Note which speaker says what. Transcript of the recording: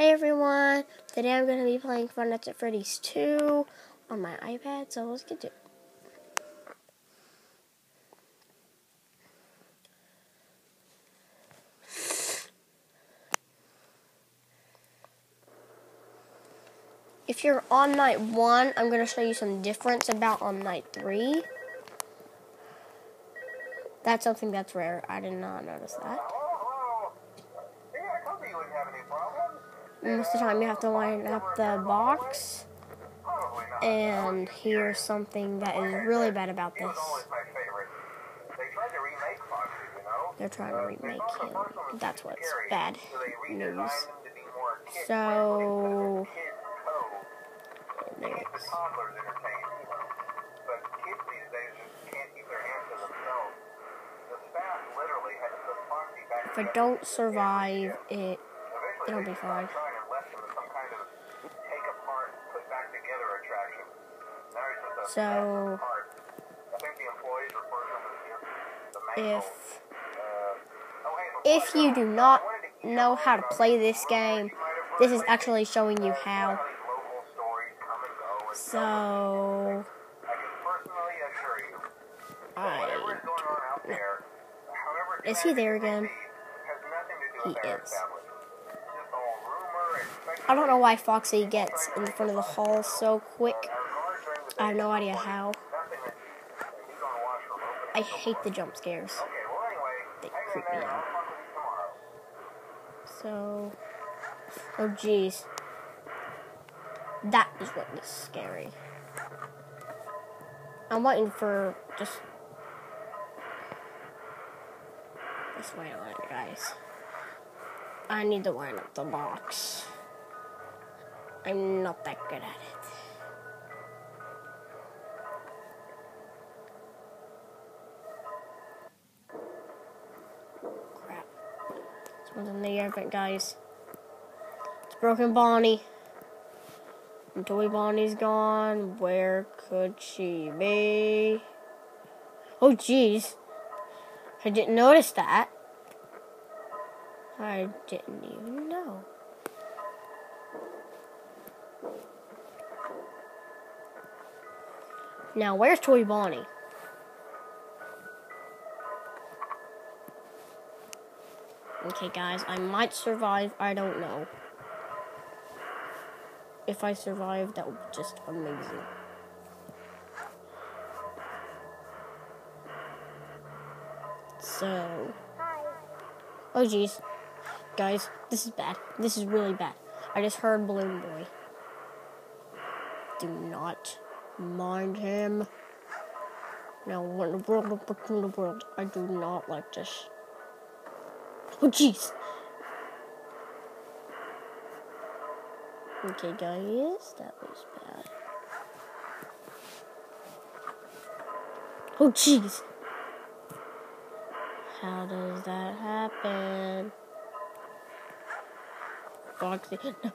Speaker 1: Hey everyone, today I'm going to be playing Five Nights at Freddy's 2 on my iPad, so let's get to it. If you're on night 1, I'm going to show you some difference about on night 3. That's something that's rare. I did not notice that. Most of the time you have to line up the box. And here's something that is really bad about this. They're trying to remake him. That's what's bad news. So, If I don't survive it, it'll be fine. So, if if you do not know how to play this game, this is actually showing you how. So, I, is he there again? He is. I don't know why Foxy gets in front of the hall so quick. I have no idea how. I hate the jump scares. They creep me out. So, oh jeez. That is what is scary. I'm waiting for just this way on it, guys. I need to line up the box. I'm not that good at it. In the event, guys. It's Broken Bonnie. And Toy Bonnie's gone. Where could she be? Oh, jeez. I didn't notice that. I didn't even know. Now, where's Toy Bonnie? Okay, guys, I might survive. I don't know. If I survive, that would be just amazing. So. Oh, jeez. Guys, this is bad. This is really bad. I just heard Balloon Boy. Do not mind him. Now, what in the world, what in the world? I do not like this. Oh, jeez. Okay, guys, that was bad. Oh, jeez. How does that happen? Foxy, no,